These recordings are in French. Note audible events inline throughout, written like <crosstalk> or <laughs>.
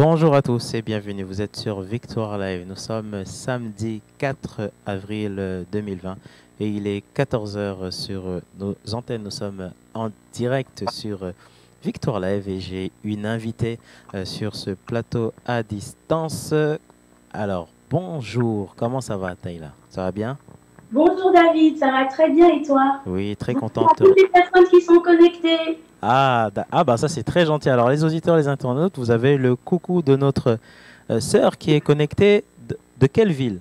Bonjour à tous et bienvenue. Vous êtes sur Victoire Live. Nous sommes samedi 4 avril 2020 et il est 14h sur nos antennes. Nous sommes en direct sur Victoire Live et j'ai une invitée euh, sur ce plateau à distance. Alors, bonjour. Comment ça va, Taïla Ça va bien? Bonjour David, ça va très bien et toi? Oui, très contente. à toutes les personnes qui sont connectées. Ah, da- ah bah ça c'est très gentil. Alors les auditeurs, les internautes, vous avez le coucou de notre euh, sœur qui est connectée. De, de quelle ville?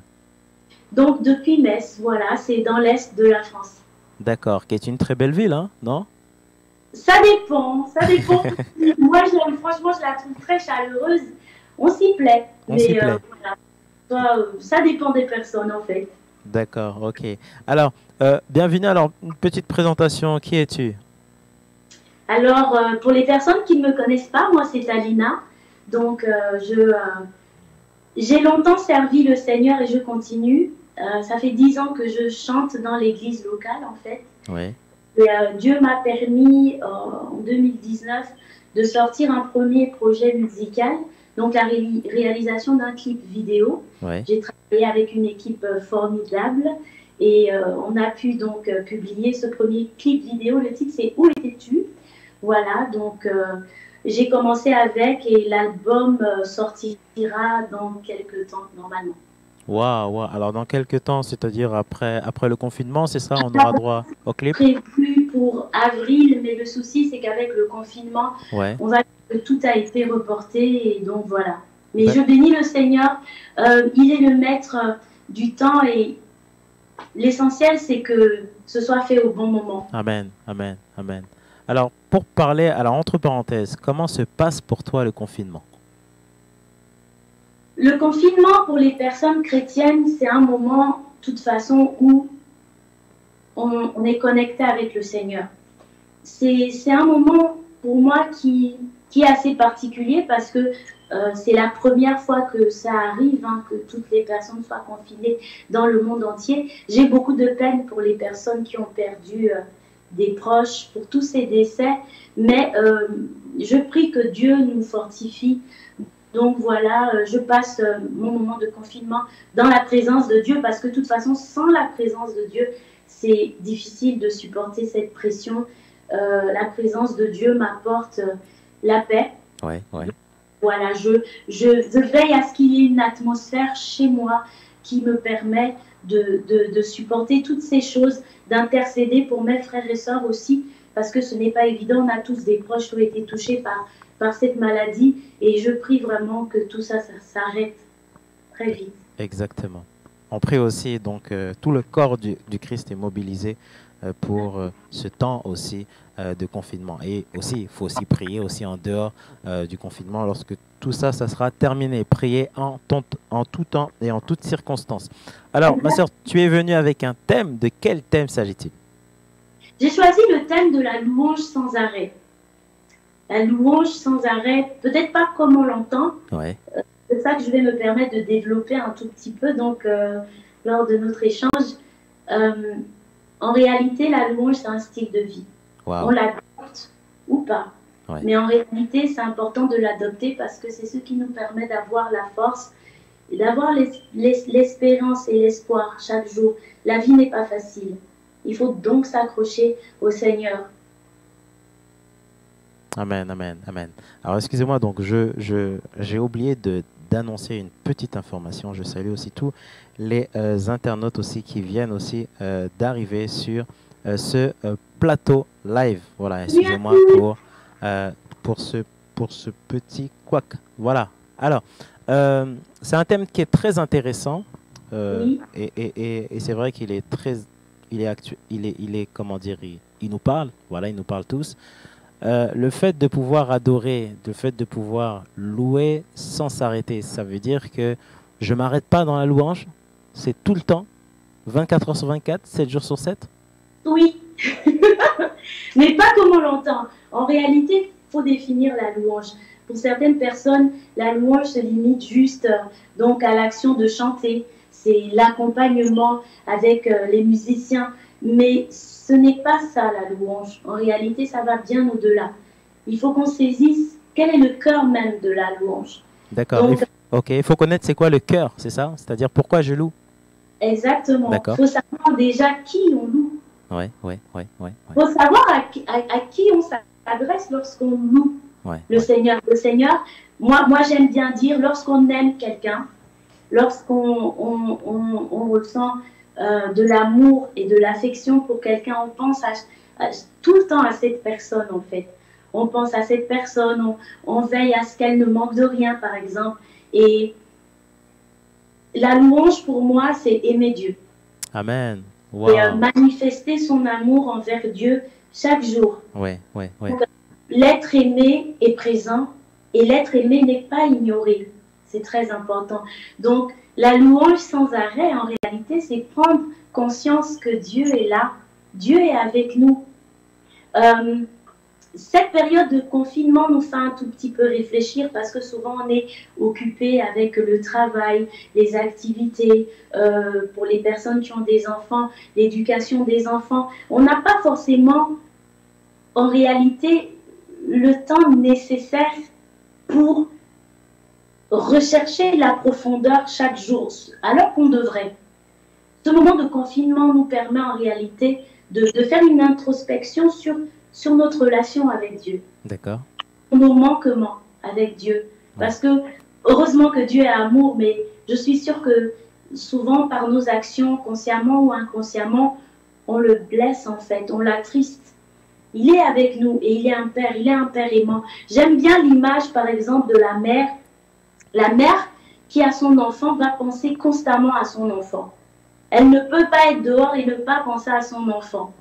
Donc depuis Metz, voilà, c'est dans l'est de la France. D'accord, qui est une très belle ville, hein Non? Ça dépend, ça dépend. <laughs> Moi, franchement, je la trouve très chaleureuse. On s'y plaît. On Mais, plaît. euh, voilà. Toi, euh, ça dépend des personnes en fait. D'accord, ok. Alors, euh, bienvenue. Alors, une petite présentation. Qui es-tu? Alors, euh, pour les personnes qui ne me connaissent pas, moi, c'est Alina. Donc, euh, je, euh, j'ai longtemps servi le Seigneur et je continue. Ça fait dix ans que je chante dans l'église locale, en fait. Oui. Et, Dieu m'a permis, en 2019, de sortir un premier projet musical, donc la ré- réalisation d'un clip vidéo. Oui. J'ai travaillé avec une équipe formidable et on a pu donc publier ce premier clip vidéo. Le titre c'est Où étais-tu? Voilà, donc euh, j'ai commencé avec et l'album euh, sortira dans quelques temps normalement. Waouh, waouh. Alors, dans quelques temps, c'est-à-dire après, après le confinement, c'est ça On aura droit au clip? Prévu pour avril, mais le souci c'est qu'avec le confinement, Ouais. on va tout a été reporté et donc voilà. Mais Ben- je bénis le Seigneur, euh, il est le maître du temps et l'essentiel c'est que ce soit fait au bon moment. Amen, amen, amen. Alors, pour parler, alors entre parenthèses, comment se passe pour toi le confinement? Le confinement pour les personnes chrétiennes, c'est un moment, de toute façon, où on, est connecté avec le Seigneur. C'est c'est un moment pour moi qui, qui est assez particulier parce que euh, c'est la première fois que ça arrive, hein, que toutes les personnes soient confinées dans le monde entier. J'ai beaucoup de peine pour les personnes qui ont perdu euh, des proches, pour tous ces décès, mais euh, je prie que Dieu nous fortifie donc voilà, euh, je passe euh, mon moment de confinement dans la présence de Dieu parce que de toute façon, sans la présence de Dieu, c'est difficile de supporter cette pression. Euh, la présence de Dieu m'apporte la paix. Ouais, ouais. Voilà, je, je, je veille à ce qu'il y ait une atmosphère chez moi qui me permet de, de, de supporter toutes ces choses, d'intercéder pour mes frères et sœurs aussi, parce que ce n'est pas évident. On a tous des proches qui ont été touchés par, par cette maladie et je prie vraiment que tout ça, ça s'arrête très vite. Exactement. On prie aussi, donc euh, tout le corps du, du Christ est mobilisé euh, pour euh, ce temps aussi de confinement. Et aussi, il faut aussi prier aussi en dehors euh, du confinement lorsque tout ça, ça sera terminé. Prier en, ton- en tout temps et en toutes circonstances. Alors, ma soeur, tu es venue avec un thème. De quel thème s'agit-il? J'ai choisi le thème de la louange sans arrêt. La louange sans arrêt, peut-être pas comme on l'entend, Ouais. c'est ça que je vais me permettre de développer un tout petit peu donc euh, lors de notre échange. Euh, en réalité, la louange, c'est un style de vie. On Waouh. l'adopte ou pas. Ouais. Mais en réalité, c'est important de l'adopter parce que c'est ce qui nous permet d'avoir la force et d'avoir l'es- l'es- l'espérance et l'espoir chaque jour. La vie n'est pas facile. Il faut donc s'accrocher au Seigneur. Amen, amen, amen. Alors, excusez-moi, donc je, je, j'ai oublié de, d'annoncer une petite information. Je salue aussi tous les euh, internautes aussi qui viennent aussi euh, d'arriver sur ce euh, plateau live. Voilà, excusez-moi pour, euh, pour, ce, pour ce petit couac. Voilà. Alors, euh, c'est un thème qui est très intéressant. euh, Oui. Et, et, et, et c'est vrai qu'il est très. Il est, actu, il est, il est, comment dire, il, il nous parle. Voilà, il nous parle tous. Euh, le fait de pouvoir adorer, le fait de pouvoir louer sans s'arrêter, ça veut dire que je m'arrête pas dans la louange, c'est tout le temps, 24 heures sur 24, 7 jours sur 7. Oui, <laughs> mais pas comme on l'entend. En réalité, il faut définir la louange. Pour certaines personnes, la louange se limite juste euh, donc à l'action de chanter. C'est l'accompagnement avec euh, les musiciens. Mais ce n'est pas ça la louange. En réalité, ça va bien au-delà. Il faut qu'on saisisse quel est le cœur même de la louange. D'accord. Ok, il faut connaître c'est quoi le cœur, c'est ça? C'est-à-dire pourquoi je loue? Exactement. Il faut savoir déjà qui on loue. Ouais, ouais, ouais, ouais. Il faut savoir à qui, à- à qui on s'adresse lorsqu'on loue ouais, le ouais. Seigneur. Le Seigneur, moi, moi j'aime bien dire, lorsqu'on aime quelqu'un, lorsqu'on on, on- on ressent euh, de l'amour et de l'affection pour quelqu'un, on pense à, à- tout le temps à cette personne en fait. On pense à cette personne, on, on veille à ce qu'elle ne manque de rien par exemple. Et la louange pour moi, c'est aimer Dieu Amen. Et euh, manifester son amour envers Dieu chaque jour. Ouais, ouais, ouais. L'être aimé est présent et l'être aimé n'est pas ignoré. C'est très important. Donc, la louange sans arrêt, en réalité, c'est prendre conscience que Dieu est là, Dieu est avec nous. Euh, cette période de confinement nous fait un tout petit peu réfléchir parce que souvent on est occupé avec le travail, les activités, euh, pour les personnes qui ont des enfants, l'éducation des enfants. On n'a pas forcément, en réalité, le temps nécessaire pour rechercher la profondeur chaque jour, alors qu'on devrait. Ce moment de confinement nous permet en réalité de, de faire une introspection sur, sur notre relation avec Dieu, D'accord. nos manquements avec Dieu. Parce que heureusement que Dieu est amour, mais je suis sûre que souvent par nos actions, consciemment ou inconsciemment, on le blesse en fait, on l'attriste. Il est avec nous et il est un père, il est un père aimant. J'aime bien l'image par exemple de la mère. La mère qui a son enfant va penser constamment à son enfant. Elle ne peut pas être dehors et ne pas penser à son enfant.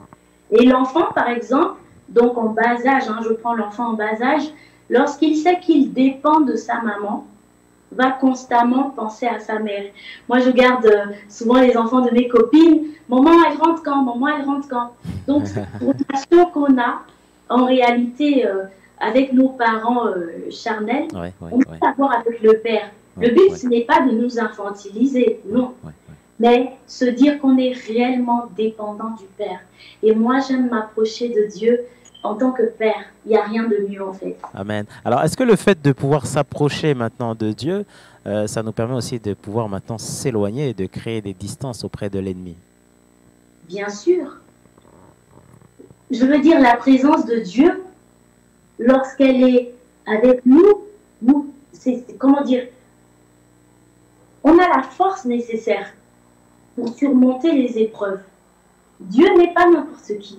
Et l'enfant par exemple, donc en bas âge, hein, je prends l'enfant en bas âge, lorsqu'il sait qu'il dépend de sa maman, va constamment penser à sa mère. Moi, je garde euh, souvent les enfants de mes copines. Maman, elle rentre quand? Maman, elle rentre quand? Donc, cette <laughs> relation qu'on a, en réalité, euh, avec nos parents euh, charnels, Ouais, ouais, on peut ouais. l'avoir avec le père. Le but, ce n'est pas de nous infantiliser, non. Mais se dire qu'on est réellement dépendant du Père. Et moi, j'aime m'approcher de Dieu en tant que Père. Il n'y a rien de mieux, en fait. Amen. Alors, est-ce que le fait de pouvoir s'approcher maintenant de Dieu, euh, ça nous permet aussi de pouvoir maintenant s'éloigner et de créer des distances auprès de l'ennemi? Bien sûr. Je veux dire, la présence de Dieu, lorsqu'elle est avec nous, nous c'est comment dire On a la force nécessaire pour surmonter les épreuves. Dieu n'est pas n'importe qui.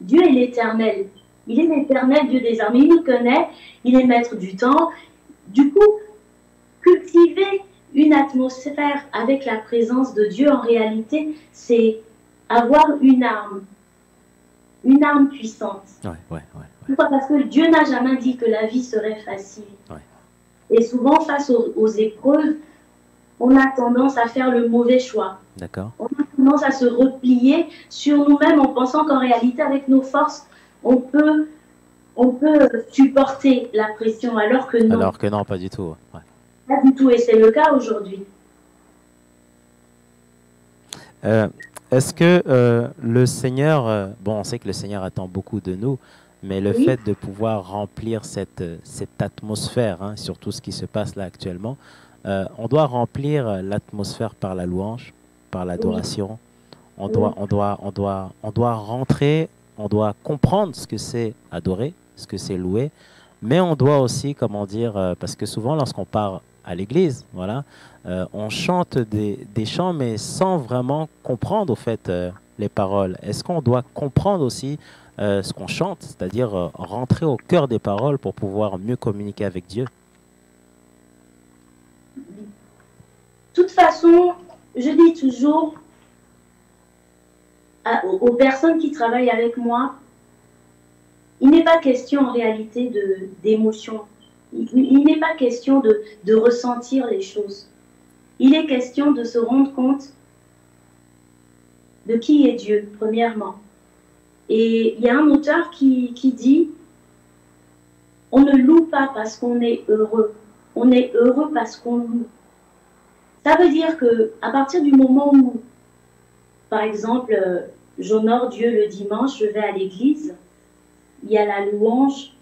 Dieu est l'éternel. Il est l'éternel Dieu des armées. Il nous connaît. Il est maître du temps. Du coup, cultiver une atmosphère avec la présence de Dieu, en réalité, c'est avoir une arme, une arme puissante. Ouais, ouais, ouais. Pourquoi? Parce que Dieu n'a jamais dit que la vie serait facile. Ouais. Et souvent, face aux, aux épreuves, on a tendance à faire le mauvais choix. D'accord. On a tendance à se replier sur nous-mêmes en pensant qu'en réalité, avec nos forces, on peut, on peut supporter la pression, alors que non, Alors que non, pas du tout. ouais. pas du tout. Et c'est le cas aujourd'hui. Euh, Est-ce que euh, le Seigneur, euh, bon, on sait que le Seigneur attend beaucoup de nous, mais le Oui. fait de pouvoir remplir cette, cette atmosphère, hein, sur tout ce qui se passe là actuellement, euh, on doit remplir euh, l'atmosphère par la louange, par l'adoration. On doit, on doit, on doit, on doit rentrer, on doit comprendre ce que c'est adorer, ce que c'est louer, mais on doit aussi, comment dire, euh, parce que souvent lorsqu'on part à l'église, voilà, on chante des, des chants, mais sans vraiment comprendre au fait les paroles. Est-ce qu'on doit comprendre aussi ce qu'on chante, c'est-à-dire rentrer au cœur des paroles pour pouvoir mieux communiquer avec Dieu? Toute façon, je dis toujours aux personnes qui travaillent avec moi, il n'est pas question en réalité d'émotion. Il, n'est pas question de, ressentir les choses. Il est question de se rendre compte de qui est Dieu, premièrement. Et il y a un auteur qui dit, on ne loue pas parce qu'on est heureux, on est heureux parce qu'on loue. Ça veut dire que à partir du moment où, par exemple, euh, j'honore Dieu le dimanche, je vais à l'église, il y a la louange,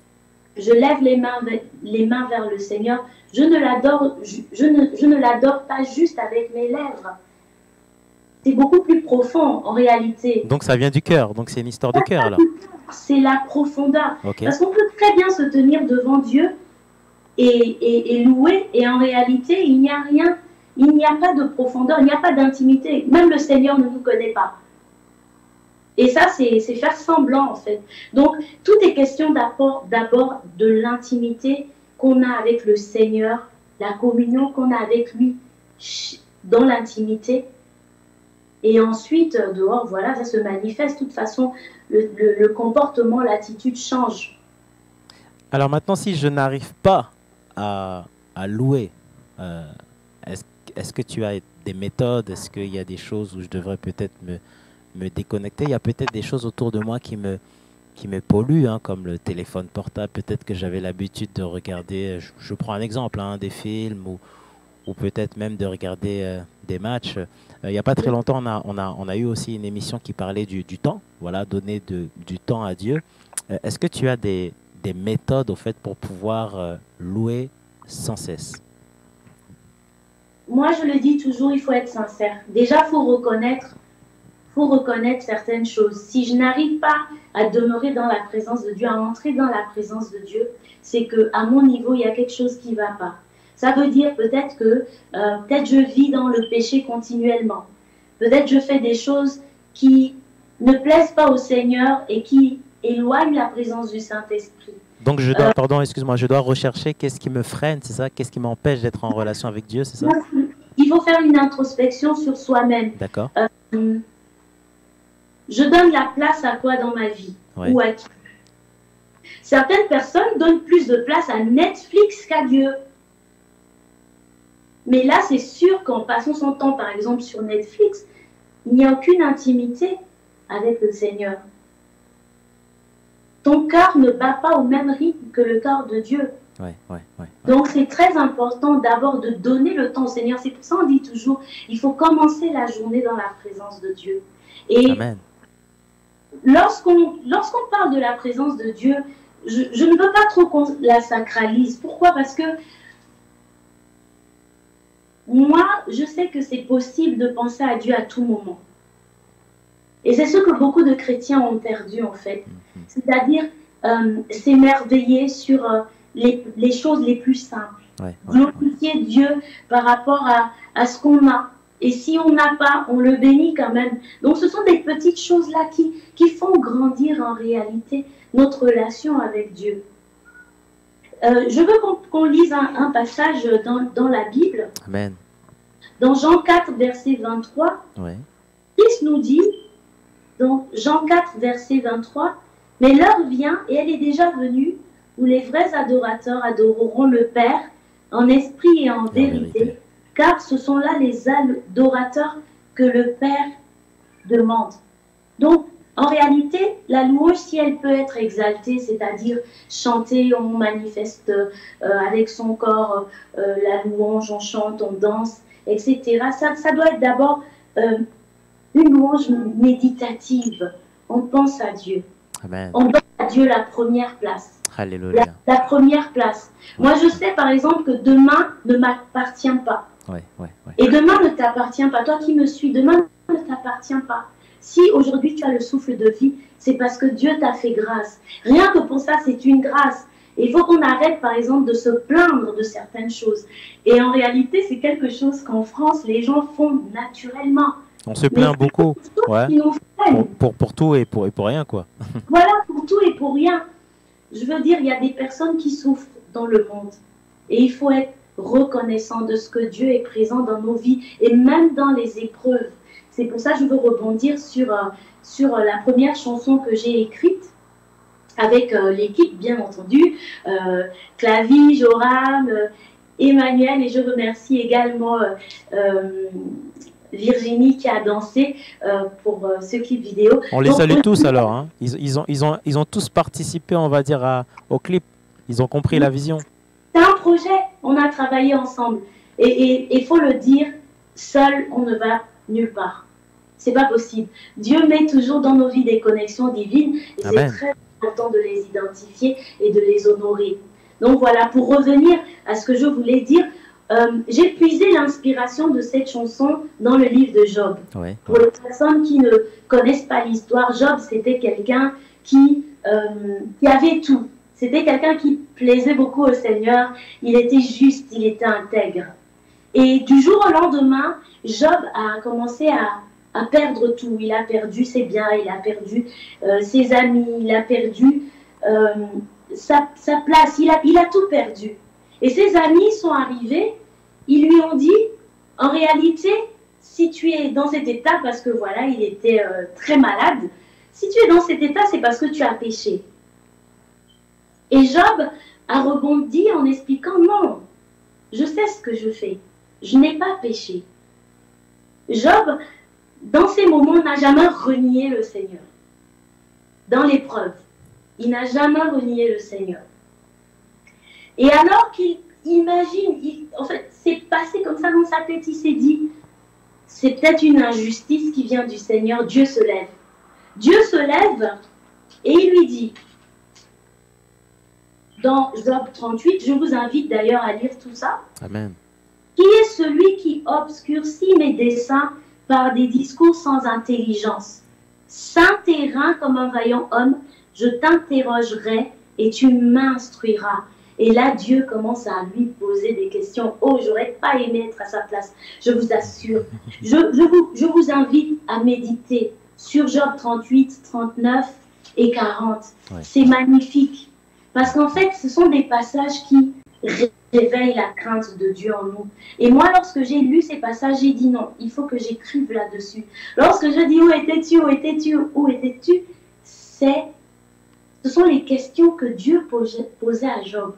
je lève les mains, les mains vers le Seigneur, je ne l'adore, je, ne, je ne l'adore pas juste avec mes lèvres. C'est beaucoup plus profond en réalité. Donc ça vient du cœur, donc c'est une histoire de cœur là. C'est la profondeur. Parce qu'on peut très bien se tenir devant Dieu et, et, et louer, et en réalité, il n'y a rien, il n'y a pas de profondeur, il n'y a pas d'intimité. Même le Seigneur ne nous connaît pas. Et ça, c'est faire semblant, en fait. Donc, tout est question d'abord de l'intimité qu'on a avec le Seigneur, la communion qu'on a avec lui dans l'intimité. Et ensuite, dehors, voilà, ça se manifeste. De toute façon, le, comportement, l'attitude change. Alors maintenant, si je n'arrive pas à, louer, euh, que tu as des méthodes? Est-ce qu'il y a des choses où je devrais peut-être me, me déconnecter? Il y a peut-être des choses autour de moi qui me, qui me polluent, hein, comme le téléphone portable. Peut-être que j'avais l'habitude de regarder, je, prends un exemple, hein, des films ou, ou peut-être même de regarder euh, des matchs. Euh, il n'y a pas très longtemps, on a, on, a, on a eu aussi une émission qui parlait du, du temps, voilà, donner de, du temps à Dieu. Euh, est-ce que tu as des, des, méthodes au fait pour pouvoir louer sans cesse? Moi, je le dis toujours, il faut être sincère. Déjà, faut reconnaître faut reconnaître certaines choses. Si je n'arrive pas à demeurer dans la présence de Dieu, à entrer dans la présence de Dieu, c'est que à mon niveau, il y a quelque chose qui ne va pas. Ça veut dire peut-être que euh, peut-être je vis dans le péché continuellement. Peut-être je fais des choses qui ne plaisent pas au Seigneur et qui éloignent la présence du Saint-Esprit. Donc je dois, pardon, excuse-moi, je dois rechercher qu'est-ce qui me freine, c'est ça? Qu'est-ce qui m'empêche d'être en relation avec Dieu, c'est ça? Il faut faire une introspection sur soi-même. D'accord. Euh, je donne la place à quoi dans ma vie? Ou à qui? Certaines personnes donnent plus de place à Netflix qu'à Dieu. Mais là, c'est sûr qu'en passant son temps, par exemple, sur Netflix, il n'y a aucune intimité avec le Seigneur. Ton cœur ne bat pas au même rythme que le cœur de Dieu. Donc c'est très important d'abord de donner le temps au Seigneur. C'est pour ça qu'on dit toujours, il faut commencer la journée dans la présence de Dieu. Et lorsqu'on parle de la présence de Dieu, je, ne veux pas trop qu'on la sacralise. Pourquoi? Parce que moi, je sais que c'est possible de penser à Dieu à tout moment. Et c'est ce que beaucoup de chrétiens ont perdu, en fait. Mhm. C'est-à-dire euh, s'émerveiller sur euh, les, les, choses les plus simples. Glorifier Dieu par rapport à, à ce qu'on a, et si on n'a pas, on le bénit quand même. Donc ce sont des petites choses-là qui, qui font grandir en réalité notre relation avec Dieu. Euh, je veux qu'on lise un, passage dans, dans, la Bible. Amen. Dans Jean 4, verset 23, ouais. Christ nous dit, dans Jean 4, verset 23, Mais l'heure vient, et elle est déjà venue, où les vrais adorateurs adoreront le Père en esprit et en vérité car ce sont là les adorateurs que le Père demande. Donc, en réalité, la louange, si elle peut être exaltée, c'est-à-dire chanter, on manifeste euh, avec son corps euh, la louange, on chante, on danse, etc., ça, ça doit être d'abord euh, une louange méditative. On pense à Dieu. On donne à Dieu la première place. Alléluia. La, la première place. Moi, je sais par exemple que demain ne m'appartient pas. Et demain ne t'appartient pas. Toi qui me suis, demain ne t'appartient pas. Si aujourd'hui tu as le souffle de vie, c'est parce que Dieu t'a fait grâce. Rien que pour ça, c'est une grâce. il faut qu'on arrête, par exemple, de se plaindre de certaines choses. Et en réalité, c'est quelque chose qu'en France, les gens font naturellement. On se plaint beaucoup. Pour, pour, tout et pour, et pour rien, quoi. <laughs> voilà, pour tout et pour rien. Je veux dire, il y a des personnes qui souffrent dans le monde. Et il faut être reconnaissant de ce que Dieu est présent dans nos vies et même dans les épreuves. C'est pour ça que je veux rebondir sur, euh, sur la première chanson que j'ai écrite avec euh, l'équipe, bien entendu, euh, Clavie, Joram, euh, Emmanuel, et je remercie également Virginie qui a dansé pour ce clip vidéo. On les salue tous alors. Hein. Ils, ils, ont, ils, ont, ils ont tous participé, on va dire, à, au clip. Ils ont compris la vision. C'est un projet, on a travaillé ensemble. Et il faut le dire, seul, on ne va nulle part. C'est pas possible. Dieu met toujours dans nos vies des connexions divines. Et c'est très important de les identifier et de les honorer. Donc voilà, pour revenir à ce que je voulais dire, euh, j'ai puisé l'inspiration de cette chanson dans le livre de Job. Pour les personnes qui ne connaissent pas l'histoire, Job, c'était quelqu'un qui, euh, qui avait tout. C'était quelqu'un qui plaisait beaucoup au Seigneur. Il était juste, il était intègre. Et du jour au lendemain, Job a commencé à, à perdre tout. Il a perdu ses biens, il a perdu euh, ses amis, il a perdu sa, sa, place, il a, il a tout perdu. Et ses amis sont arrivés, ils lui ont dit, en réalité, si tu es dans cet état, parce que voilà, il était euh, très malade, si tu es dans cet état, c'est parce que tu as péché. Et Job a rebondi en expliquant, non, je sais ce que je fais, je n'ai pas péché. Job dans ces moments, n'a jamais renié le Seigneur. Dans l'épreuve, il n'a jamais renié le Seigneur. Et alors qu'il imagine, en fait, c'est passé comme ça dans sa tête, il s'est dit, c'est peut-être une injustice qui vient du Seigneur, Dieu se lève. Dieu se lève et il lui dit, dans Job 38, je vous invite d'ailleurs à lire tout ça. Amen. Qui est celui qui obscurcit mes desseins par des discours sans intelligence? Saint terrain comme un vaillant homme, je t'interrogerai et tu m'instruiras. Et là, Dieu commence à lui poser des questions. Oh, j'aurais pas aimé être à sa place. Je vous assure. Je, vous, je vous, invite à méditer sur Job 38, 39 et 40. C'est magnifique. Parce qu'en fait, ce sont des passages qui réveille la crainte de Dieu en nous. Et moi, lorsque j'ai lu ces passages, j'ai dit non, il faut que j'écrive là-dessus. Lorsque je dis où étais-tu, où étais-tu, où étais-tu, c'est, ce sont les questions que Dieu posait à Job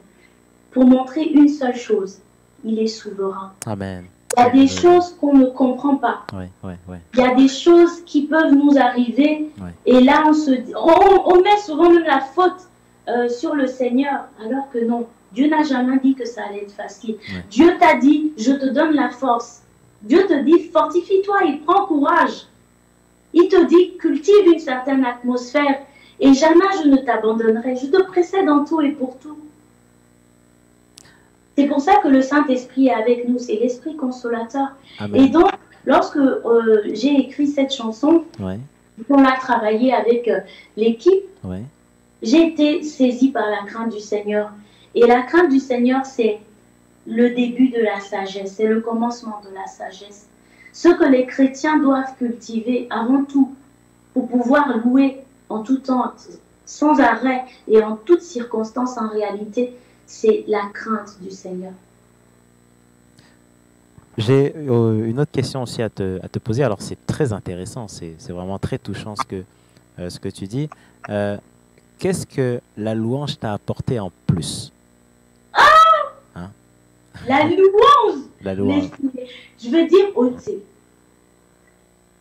pour montrer une seule chose, il est souverain. Amen. Il y a des choses qu'on ne comprend pas. Il y a des choses qui peuvent nous arriver. Et là, on, se, on, met souvent même la faute euh, sur le Seigneur, alors que non. Dieu n'a jamais dit que ça allait être facile. Dieu t'a dit, je te donne la force. Dieu te dit, fortifie-toi et prends courage. Il te dit, cultive une certaine atmosphère et jamais je ne t'abandonnerai. Je te précède en tout et pour tout. C'est pour ça que le Saint-Esprit est avec nous, c'est l'Esprit consolateur. Et donc, lorsque euh, j'ai écrit cette chanson, on l'a travaillé avec euh, l'équipe, j'ai été saisie par la crainte du Seigneur. Et la crainte du Seigneur, c'est le début de la sagesse, c'est le commencement de la sagesse. Ce que les chrétiens doivent cultiver avant tout pour pouvoir louer en tout temps, sans arrêt et en toutes circonstances en réalité, c'est la crainte du Seigneur. J'ai euh, une autre question aussi à te, à te poser. Alors c'est très intéressant, c'est vraiment très touchant ce que, euh, ce que tu dis. Euh, qu'est-ce que la louange t'a apporté en plus? La louange. je veux dire, oh,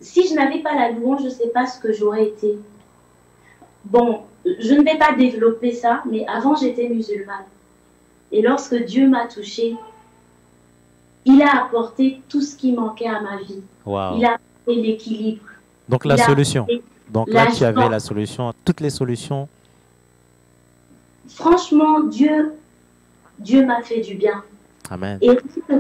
si je n'avais pas la louange, je ne sais pas ce que j'aurais été. Bon, je ne vais pas développer ça, mais avant j'étais musulmane. Et lorsque Dieu m'a touchée, il a apporté tout ce qui manquait à ma vie. Il a apporté l'équilibre. Donc la solution. Donc là, tu avais la solution, toutes les solutions. Franchement, Dieu, Dieu m'a fait du bien. Et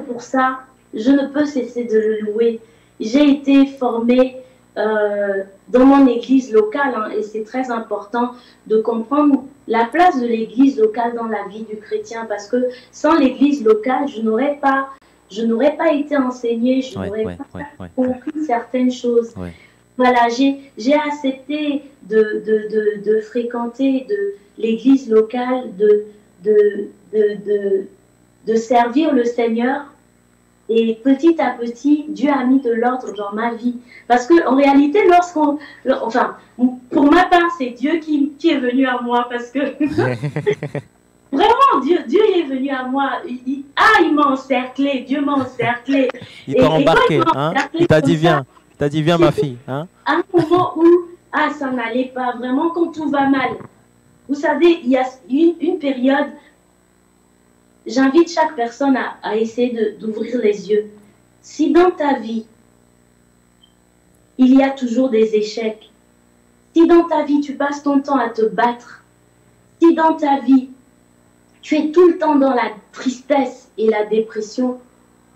pour ça, je ne peux cesser de le louer. J'ai été formée euh, dans mon église locale hein, et c'est très important de comprendre la place de l'église locale dans la vie du chrétien parce que sans l'église locale, je n'aurais pas, je n'aurais pas été enseignée, je n'aurais pas compris certaines choses. Voilà, j'ai accepté de, de, de, de, fréquenter de l'église locale, de, de, de, de servir le Seigneur. Et petit à petit, Dieu a mis de l'ordre dans ma vie. Parce que en réalité, lorsqu'on, enfin, pour ma part, c'est Dieu qui, qui, est venu à moi parce que <laughs> vraiment, Dieu, Dieu est venu à moi. Il, ah, il m'a encerclé. Dieu m'a encerclé. il t'a embarqué. Hein? Il t'a dit viens. Il t'a dit viens ma fille. Hein? À un moment où ah, ça n'allait pas vraiment quand tout va mal. Vous savez, il y a une, une période j'invite chaque personne à, essayer d'ouvrir les yeux. Si dans ta vie, il y a toujours des échecs, si dans ta vie tu passes ton temps à te battre Si dans ta vie, tu es tout le temps dans la tristesse et la dépression,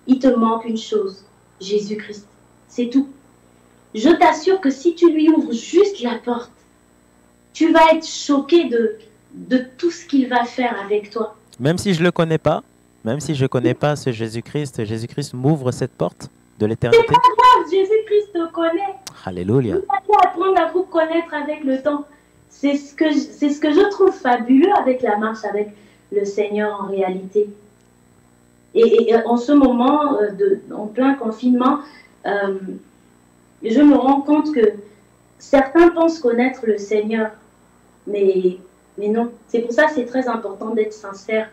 il te manque une chose, Jésus-Christ. C'est tout. Je t'assure que si tu lui ouvres juste la porte, tu vas être choqué de, tout ce qu'il va faire avec toi. Même si je ne le connais pas, même si je ne connais pas ce Jésus-Christ, Jésus-Christ m'ouvre cette porte de l'éternité. C'est pas grave, Jésus-Christ te connaît. Alléluia. Vous allez apprendre à vous connaître avec le temps. C'est ce, que je- c'est ce que je trouve fabuleux avec la marche avec le Seigneur en réalité. Et, et en ce moment, euh, de, en plein confinement, euh, je me rends compte que certains pensent connaître le Seigneur, mais, mais non. C'est pour ça que c'est très important d'être sincère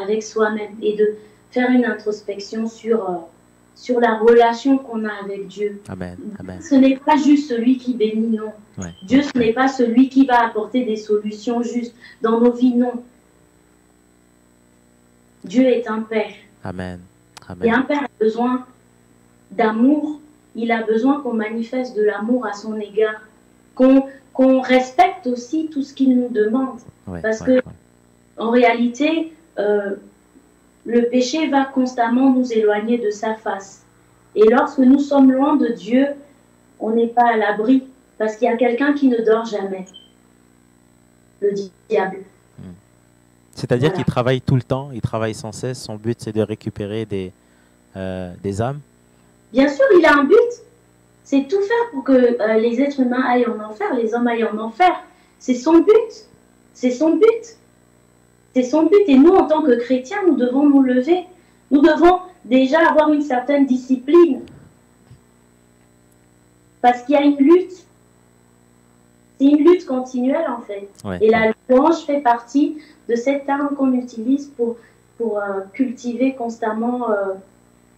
avec soi-même et de faire une introspection sur, euh, sur la relation qu'on a avec Dieu. Amen. Amen. Ce n'est pas juste celui qui bénit, non. Ouais. Dieu, ce n'est pas celui qui va apporter des solutions justes dans nos vies, non. Dieu est un Père. Amen. Et Amen. un Père a besoin d'amour. Il a besoin qu'on manifeste de l'amour à son égard. Qu'on respecte aussi tout ce qu'il nous demande. Ouais, parce ouais, que- ouais. En réalité, euh, le péché va constamment nous éloigner de sa face. Et lorsque nous sommes loin de Dieu, on n'est pas à l'abri, parce qu'il y a quelqu'un qui ne dort jamais. Le diable. C'est-à-dire Voilà. qu'il travaille tout le temps, il travaille sans cesse. Son but, c'est de récupérer des, euh, des âmes. Bien sûr, il a un but. C'est tout faire pour que euh, les êtres humains aillent en enfer, les hommes aillent en enfer. C'est son but. C'est son but. C'est son but. Et nous, en tant que chrétiens, nous devons nous lever. Nous devons déjà avoir une certaine discipline. Parce qu'il y a une lutte. C'est une lutte continuelle, en fait. Ouais, Et la louange fait partie de cette arme qu'on utilise pour, pour euh, cultiver constamment euh,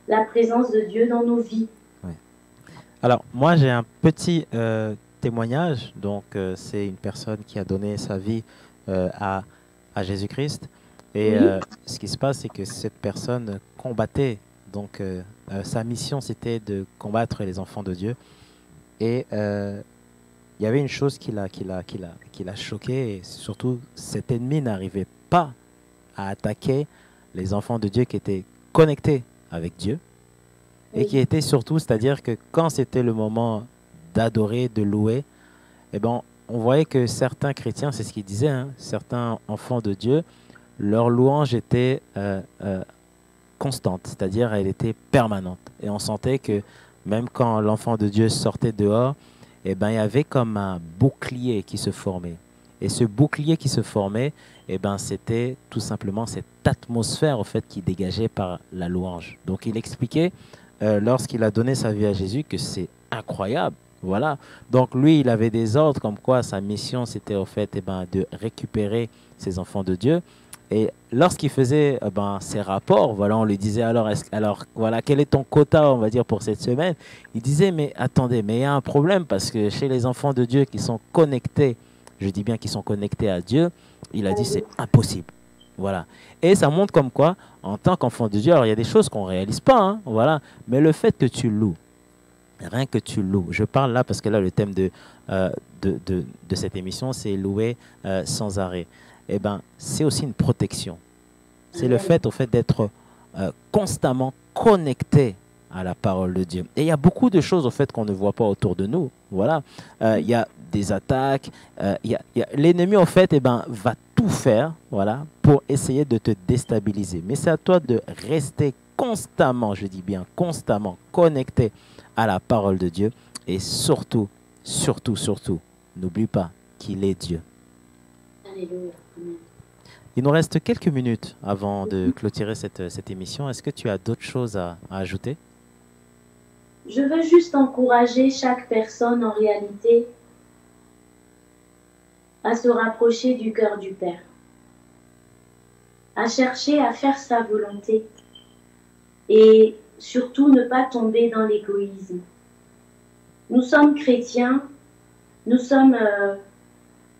la présence de Dieu dans nos vies. Alors, moi, j'ai un petit euh, témoignage. Donc, euh, c'est une personne qui a donné sa vie euh, à, à Jésus-Christ. Et ce qui se passe, c'est que cette personne combattait. Donc, sa mission, c'était de combattre les enfants de Dieu. Et il y avait une chose qui l'a, qui l'a, qui l'a, qui l'a choqué. Et surtout, cet ennemi n'arrivait pas à attaquer les enfants de Dieu qui étaient connectés avec Dieu et qui était surtout, c'est-à-dire que quand c'était le moment d'adorer, de louer, eh ben, on voyait que certains chrétiens, c'est ce qu'ils disaient, hein, certains enfants de Dieu, leur louange était euh, euh, constante, c'est-à-dire elle était permanente. Et on sentait que même quand l'enfant de Dieu sortait dehors, eh ben, il y avait comme un bouclier qui se formait. Et ce bouclier qui se formait, eh ben, c'était tout simplement cette atmosphère au fait, qui dégageait par la louange. Donc il expliquait euh, lorsqu'il a donné sa vie à Jésus que c'est incroyable. Voilà. Donc lui, il avait des ordres comme quoi sa mission, c'était au fait eh ben, de récupérer ses enfants de Dieu. Et lorsqu'il faisait eh ben, ses rapports, voilà, on lui disait alors, alors voilà, quel est ton quota, on va dire, pour cette semaine? Il disait, mais attendez, mais il y a un problème parce que chez les enfants de Dieu qui sont connectés, je dis bien qu'ils sont connectés à Dieu, il a dit c'est impossible. Voilà. Et ça montre comme quoi, en tant qu'enfant de Dieu, il y a des choses qu'on ne réalise pas, hein, voilà, mais le fait que tu loues, rien que tu loues, je parle là parce que là, le thème de, euh, de, de, cette émission, c'est louer euh, sans arrêt. Eh ben, c'est aussi une protection. C'est le fait, au fait, d'être euh, constamment connecté à la parole de Dieu. Et il y a beaucoup de choses, au fait, qu'on ne voit pas autour de nous. Voilà. Il y a des attaques. L'ennemi, en fait, eh ben, va tout faire voilà, pour essayer de te déstabiliser. Mais c'est à toi de rester constamment, je dis bien constamment, connecté à la parole de Dieu. Et surtout, surtout, surtout, n'oublie pas qu'il est Dieu. Il nous reste quelques minutes avant de clôturer cette, cette émission. Est-ce que tu as d'autres choses à, à ajouter? Je veux juste encourager chaque personne en réalité à se rapprocher du cœur du Père, à chercher à faire sa volonté et surtout ne pas tomber dans l'égoïsme. Nous sommes chrétiens, nous sommes, euh,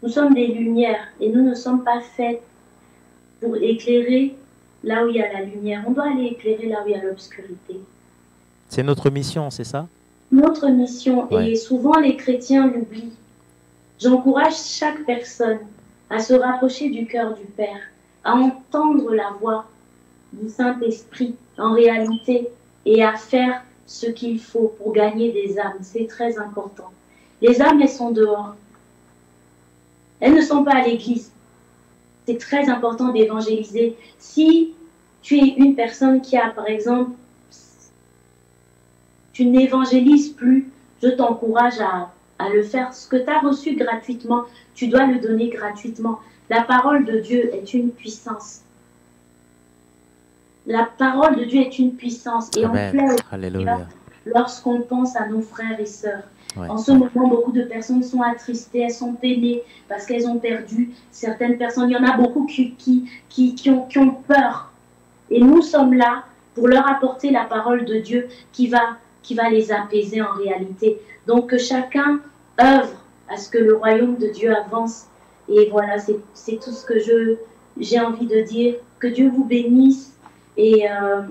nous sommes des lumières et nous ne sommes pas faits pour éclairer là où il y a la lumière. On doit aller éclairer là où il y a l'obscurité C'est notre mission, c'est ça? Notre mission Ouais. et souvent les chrétiens l'oublient. J'encourage chaque personne à se rapprocher du cœur du Père, à entendre la voix du Saint-Esprit en réalité et à faire ce qu'il faut pour gagner des âmes. C'est très important. Les âmes, elles sont dehors. Elles ne sont pas à l'église. C'est très important d'évangéliser. Si tu es une personne qui a, par exemple, tu n'évangélises plus, je t'encourage à, à le faire. Ce que tu as reçu gratuitement, tu dois le donner gratuitement. La parole de Dieu est une puissance. La parole de Dieu est une puissance et Amen. on plaît Alléluia. lorsqu'on pense à nos frères et sœurs. Ouais. En ce moment, beaucoup de personnes sont attristées, elles sont peinées parce qu'elles ont perdu certaines personnes. Il y en a beaucoup qui, qui, qui, qui ont, qui ont peur. Et nous sommes là pour leur apporter la parole de Dieu qui va, qui va les apaiser en réalité. Donc que chacun œuvre à ce que le royaume de Dieu avance. Et voilà, c'est tout ce que je j'ai envie de dire. Que Dieu vous bénisse. Et euh,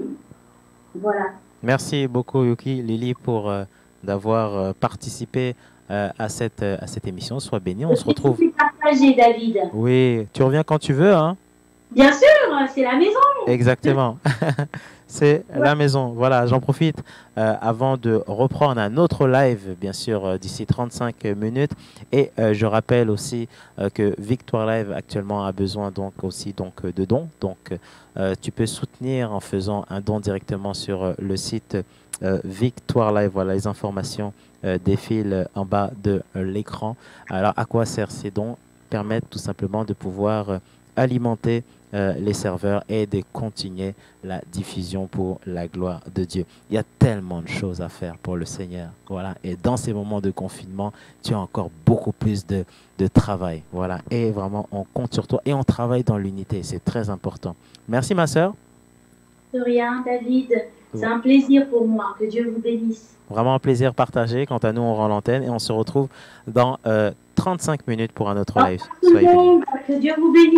voilà. Merci beaucoup, Yuki, Lily, pour euh, d'avoir euh, participé à, cette, à cette émission. Sois béni. On se retrouve. Partagé, David. Oui, tu reviens quand tu veux, hein? Bien sûr, c'est la maison. Exactement. <laughs> C'est la maison. Voilà, j'en profite euh, avant de reprendre un autre live, bien sûr, euh, d'ici 35 minutes. Et euh, je rappelle aussi euh, que Victoire Live actuellement a besoin donc aussi donc de dons. Donc, tu peux soutenir en faisant un don directement sur le site Victoire Live. Voilà, les informations défilent en bas de l'écran. Alors, à quoi servent ces dons? Permettent tout simplement de pouvoir alimenter euh, les serveurs et de continuer la diffusion pour la gloire de Dieu. Il y a tellement de choses à faire pour le Seigneur. Voilà. Et dans ces moments de confinement, tu as encore beaucoup plus de, de travail. Voilà. Et vraiment, on compte sur toi et on travaille dans l'unité. C'est très important. Merci, ma sœur. De rien, David. C'est un plaisir pour moi. Que Dieu vous bénisse. Vraiment un plaisir partagé. Quant à nous, on rend l'antenne et on se retrouve dans euh, 35 minutes pour un autre live. Soyez bénis. que Dieu vous bénisse.